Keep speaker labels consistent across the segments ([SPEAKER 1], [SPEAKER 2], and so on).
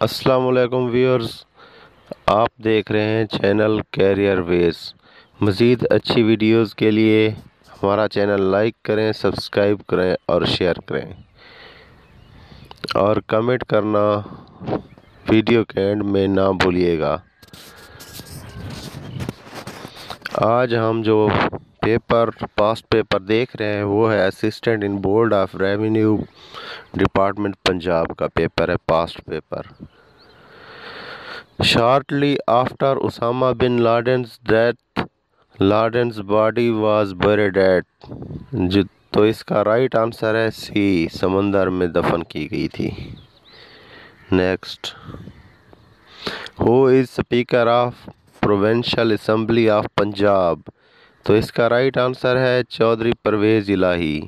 [SPEAKER 1] السلام علیکم ویورز، آپ دیکھ رہے ہیں چینل کیریئر ویز۔ مزید اچھی ویڈیوز کے لیے ہمارا چینل لائک کریں، سبسکرائب کریں اور شیئر کریں۔ اور کمنٹ کرنا ویڈیو کے اینڈ میں نہ بھولیے گا۔ آج ہم جو پیپر پاسٹ پیپر دیکھ رہے ہیں۔ وہ ہے assistant in board of revenue department Punjab کا پیپر ہے past paper shortly after Osama bin Laden's death Laden's body was buried at تو اس کا رائٹ آنسر ہے سی سمندر میں دفن کی گئی تھی۔ Next who is speaker of provincial assembly of Punjab تو اس کا رائٹ آنسر ہے Chaudhry Pervaiz Elahi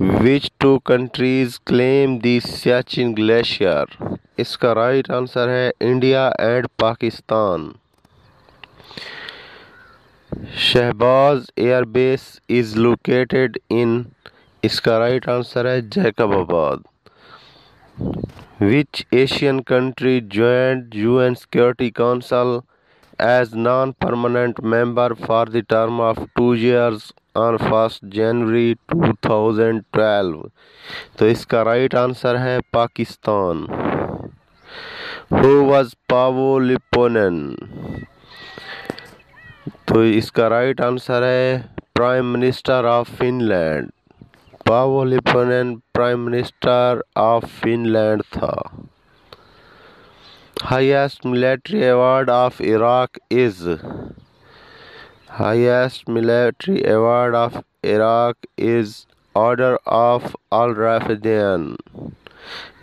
[SPEAKER 1] which two countries claim the Siachen glacier اس کا رائٹ آنسر ہے India and Pakistan Shahbaz air base is located in اس کا رائٹ آنسر ہے Jacobabad which Asian country joined U N security council as non permanent member for the term of two years on first January two thousand twelve تو اس کا right answer ہے Pakistan. Who was Paavo Lipponen تو اس کا right answer ہے prime minister of Finland Paavo Lipponen prime minister of Finland تھا۔ highest military award of Iraq is highest military award of Iraq is Order of Al Rafidian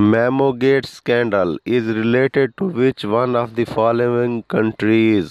[SPEAKER 1] Mamogate scandal is related to which one of the following countries?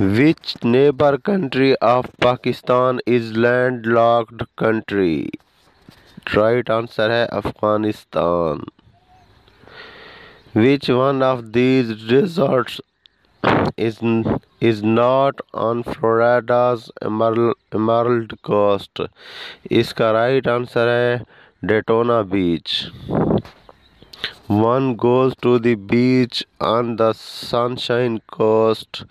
[SPEAKER 1] Which neighbour country of Pakistan is land locked country right answer ہے Afghanistan which one of these resorts is not on Florida's Emerald Coast? اس کا right answer ہے ڈیٹونا بیچ One goes to the beach on the Sunshine Coast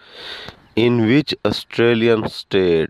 [SPEAKER 1] in which Australian state?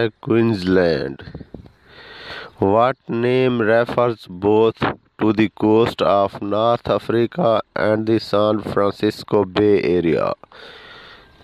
[SPEAKER 1] is Queensland. What name refers both to the coast of North Africa and the San Francisco Bay Area?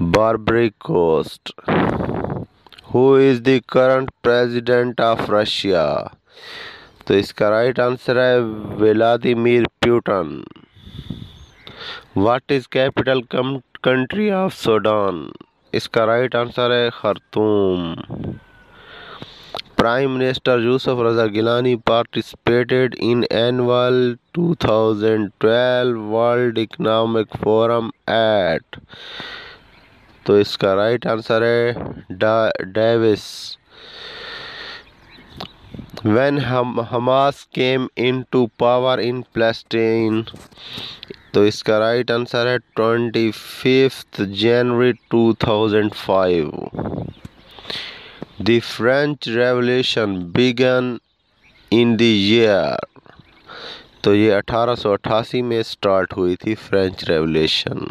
[SPEAKER 1] Barbary Coast. Who is the current president of Russia? تو اس کا right answer ہے Vladimir Putin. What is capital country of Sudan اس کا right answer ہے Khartoum. Prime minister Yusuf Raza Gilani participated in annual two thousand twelve world economic forum at تو اس کا رائٹ آنسر ہے Davos. When Hamas came in to power in Palestine تو اس کا رائٹ آنسر ہے twenty fifth January two thousand five the French revolution began in the year تو یہ اٹھارہ سو اٹھاسی میں سٹارٹ ہوئی تھی French revolution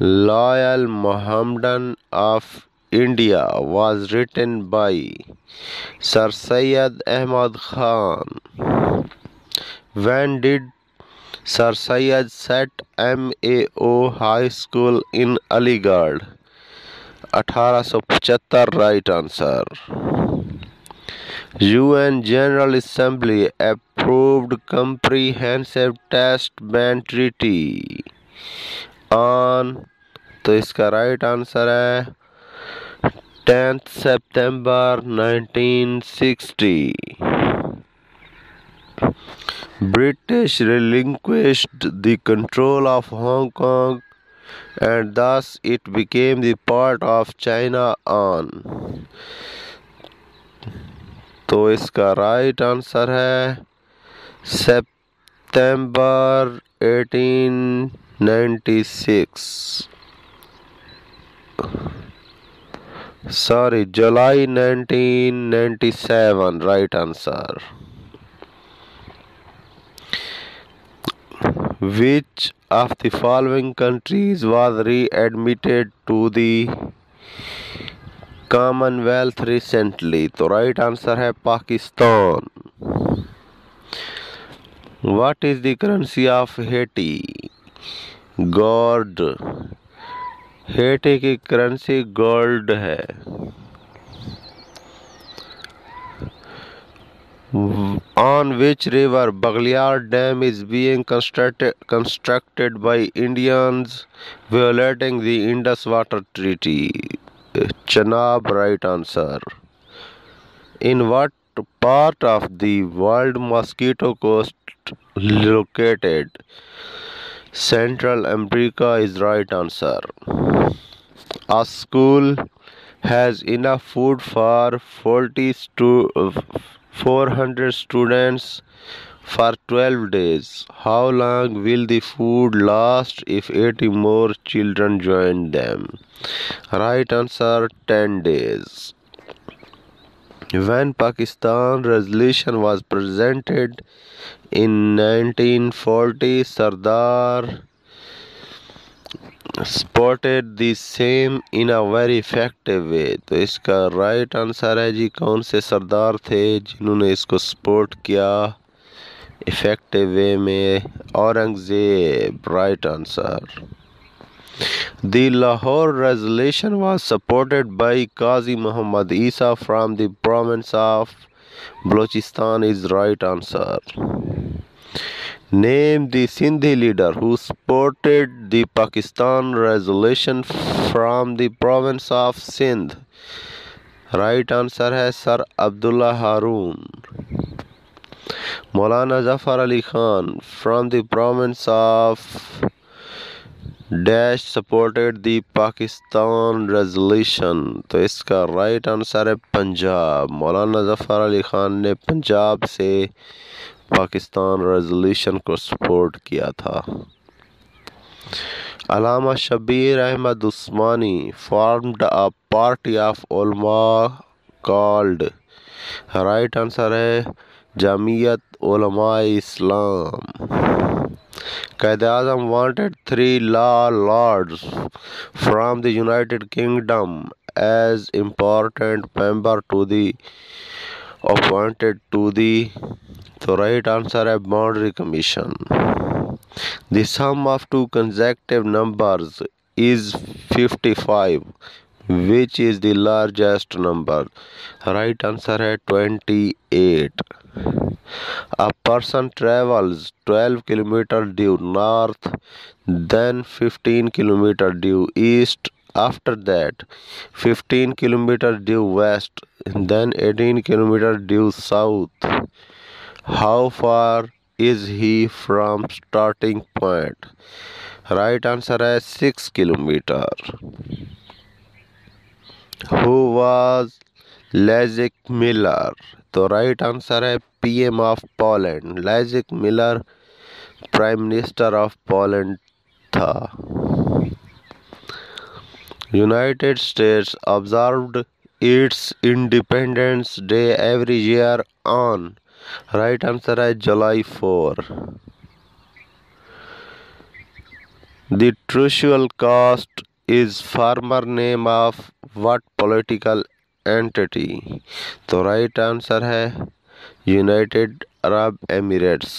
[SPEAKER 1] loyal Mohammedan of India was written by sir Syed Ahmad Khan when did sir Syed set M A O high school in Aligarh اٹھارہ سو پچہتر right answer U N general assembly approved comprehensive test ban treaty on تو اس کا right answer ہے tenth September nineteen sixty. British relinquished the control of Hong and thus it became the part of China on تو اس کا right answer ہے September eighteen ninety six. Sorry July nineteen ninety seven right answer which of the following countries was readmitted to the common wealth recently تو right answer ہے Pakistan what is the currency of Haiti gold Haiti کی currency gold ہے۔ On which river Baglihar dam is being constructed by Indians violating the Indus water treaty. Chenab right answer. In what part of the world mosquito cost located Central America is right answer. A school has enough food for 40 stu 400 students for 12 days. How long will the food last if 80 more children join them? Right answer 10 days. When Pakistan resolution was presented in 1940, Sardar spotted the same in a very effective way. تو اس کا right answer ہے جی کون سے سردار تھے جنہوں نے اس کو سپورٹ کیا افیکٹو وے میں Aurangzeb right answer The Lahore resolution was supported by Qazi Muhammad Isa from the province of Balochistan is right answer. Name the Sindhi leader who supported the Pakistan resolution from the province of Sindh. Right answer hai Sir Abdullah Haroon. Maulana Zafar Ali Khan from the province of dash supported the Pakistan resolution تو اس کا right answer ہے پنجاب مولانا ظفر علی خان نے پنجاب سے Pakistan resolution کو support کیا تھا۔ Allama Shabbir Ahmad Usmani formed a party of علماء کالڈ رائٹ آنسر ہے جامعت علماء Islam. Qaid wanted three law lords from the United Kingdom as important member to the appointed to the right answer a boundary commission. The sum of two consecutive numbers is 55 which is the largest number right answer is 28 a person travels 12 km due north, then 15 km due east, after that 15 km due west, then 18 km due south. How far is he from starting point? Right answer is 6 km. Who was Lezic Miller? تو right answer ہے P M of Poland. Leszek Miller, prime minister of Poland تھا۔ United States observed its independence day every year on. Right answer ہے July four. The Trucial coast is former name of what political entity تو right answer ہے United Arab Emirates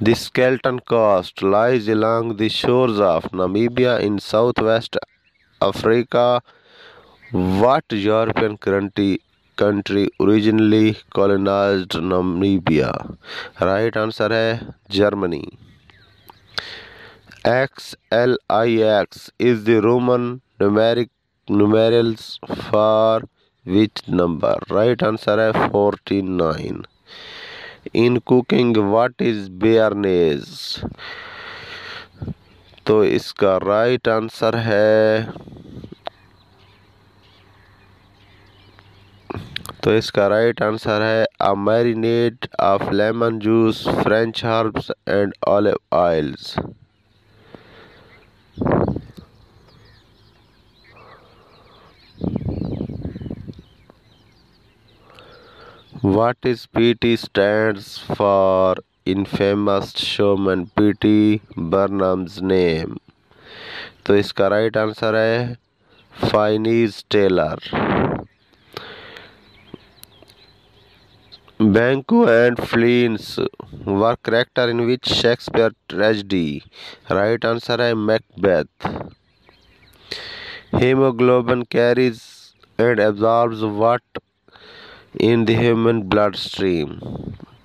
[SPEAKER 1] the skeleton coast lies along the shores of Namibia in south waste Africa what European country country originally colonised Namibia right answer ہے Germany X L I X is the Roman numeric numerals for which number? Right answer is 49. In cooking, what is béarnaise? تو اس کا right answer ہے تو اس کا right answer ہے a marinade of lemon juice french herbs and olive oils what is pt stands for? Infamous showman pt burnham's name. تو اس کا رائٹ آنسر ہے فائنیز tailor Banquo and Fleance were character in which Shakespeare tragedy right answer ہے Mac haemoglobin Hemoglobin carries and absorbs what in the human bloodstream.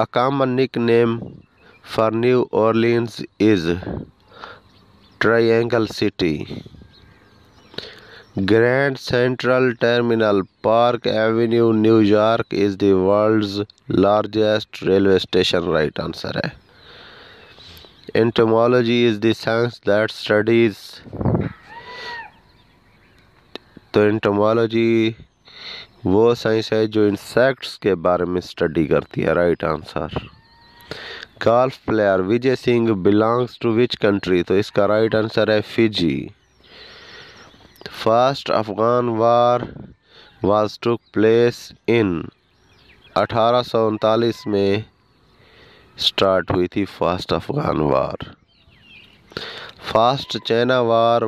[SPEAKER 1] A common nickname for New Orleans is Triangle City. Grand Central Terminal, Park Avenue, New York is the world's largest railway station. Right answer Entomology is the science that studies. تو entomology وہ science ہے جو insects کے بارے میں study کرتی ہے. Right answer golf player Vijay Singh belongs to which country تو اس کا رائٹ آنسر ہے Fiji first Afghan war was took place in اٹھارہ سو انتالیس میں اسٹارٹ ہوئی تھی first Afghan war first China وار